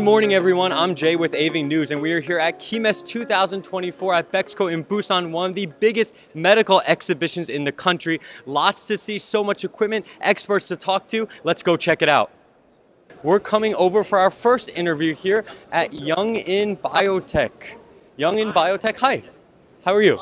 morning, everyone. I'm Jay with Aving News, and we are here at KIMES 2024 at Bexco in Busan, one of the biggest medical exhibitions in the country. Lots to see, so much equipment, experts to talk to. Let's go check it out. We're coming over for our first interview here at Young In Biotech. Young In Biotech, hi. How are you?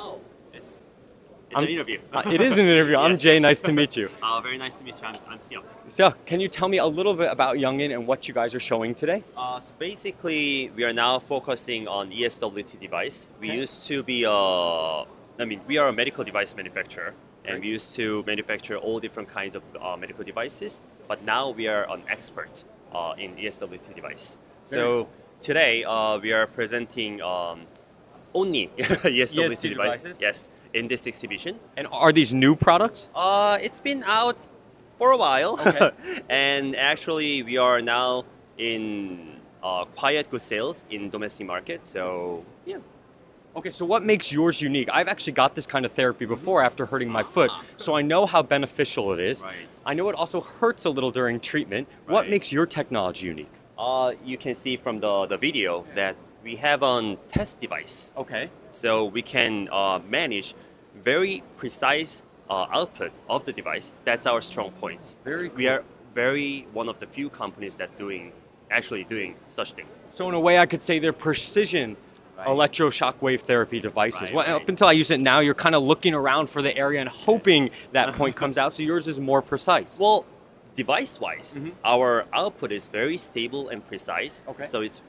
It's, I'm- an interview. Uh, it is an interview. I'm Yes, Jay. yes. Nice to meet you. Uh, very nice to meet you. I'm, I'm can you tell me a little bit about Youngin and what you guys are showing today? Uh, so basically, we are now focusing on ESWT device. We Okay. used to be a, I mean, we are a medical device manufacturer, and Great. we used to manufacture all different kinds of uh, medical devices. But now we are an expert uh, in ESWT device. So today uh, we are presenting um, only ESWT device. devices? Yes, in this exhibition. And are these new products? Uh, it's been out for a while, Okay. and actually we are now in uh, quiet good sales in domestic market. So yeah, Okay, so what makes yours unique? I've actually got this kind of therapy before after hurting my foot, so I know how beneficial it is. Right. I know it also hurts a little during treatment. What makes your technology unique? uh, you can see from the the video that we have a test device, Okay. so we can uh, manage very precise uh, output of the device. That's our strong point. Very We are very one of the few companies that doing actually doing such thing. So in a way, I could say they're precision Right. electroshock wave therapy devices. Right, well, right. Up until I use it now, you're kind of looking around for the area and hoping that point comes out. So yours is more precise. Well, device-wise, Mhm. our output is very stable and precise. Okay. So it's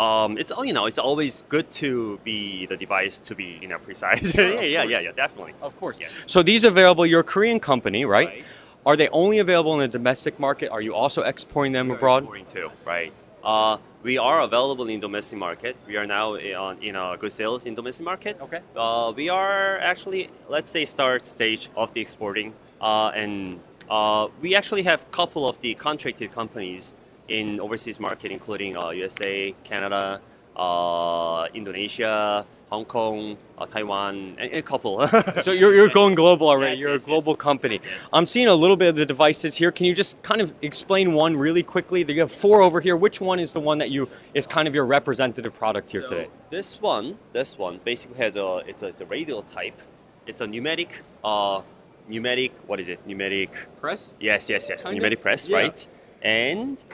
um, it's you know it's always good to be the device to be you know precise. Sure, yeah, of yeah, yeah, course. yeah, definitely. of course. Yes. So these are available. You're Korean company, right? Right. Are they only available in the domestic market? Are you also exporting them We are abroad? exporting too, right? Uh, we are available in domestic market. We are now in, in uh, good sales in domestic market. Okay. Uh, we are actually, let's say, start stage of the exporting, uh, and uh, we actually have couple of the contracted companies in overseas market, including uh, USA, Canada, uh, Indonesia, Hong Kong, uh, Taiwan, and, a couple. So you're, you're going global already. Yes, you're yes, a global yes. company. I'm seeing a little bit of the devices here. Can you just kind of explain one really quickly? You have four over here. Which one is the one that you is kind of your representative product here So today? This one, this one basically has a it's a, it's a radial type. It's a pneumatic, uh, pneumatic. What is it? Pneumatic. Press. Yes, yes, yes. Kind of, pneumatic press, yeah. right? And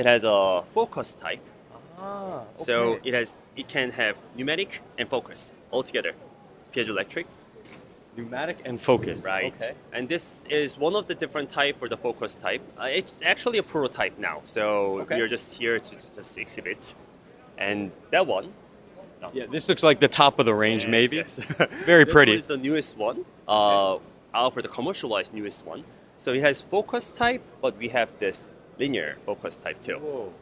it has a focus type. Ah. So it has it can have pneumatic and focus all together. Piezoelectric, pneumatic and focus. right? Okay. And this is one of the different type for the focus type. Uh, it's actually a prototype now, so Okay. we are just here to just exhibit. And that one, Yeah, this looks like the top of the range, Yes, maybe. yes. It's very This pretty. one is the newest one. Uh, out for the commercialized newest one. So it has focus type, but we have this linear focus type 2. Whoa.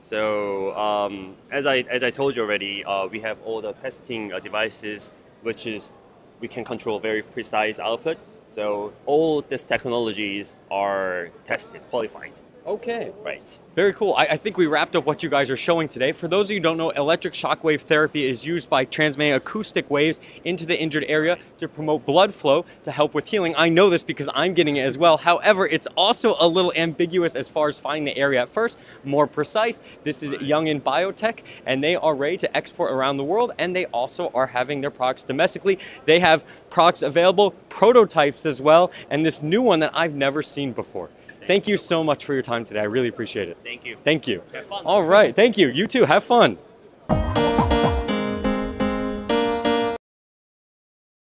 So um, as I as I told you already, uh, we have all the testing uh, devices, which is we can control very precise output. So all these technologies are tested, qualified. Okay. Right. Very cool. I, I think we wrapped up what you guys are showing today. For those of you who don't know, electric shockwave therapy is used by transmitting acoustic waves into the injured area to promote blood flow to help with healing. I know this because I'm getting it as well. However, it's also a little ambiguous as far as finding the area at first. More precise, this is Young in Biotech, and they are ready to export around the world, and they also are having their products domestically. They have products available, prototypes as well, and this new one that I've never seen before. Thank you so much for your time today. I really appreciate it. Thank you. Thank you. Have fun. All right. Thank you. You too. Have fun.